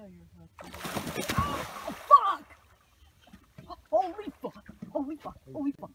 know you're hooked. Oh, fuck! Holy fuck! Holy fuck! Holy fuck!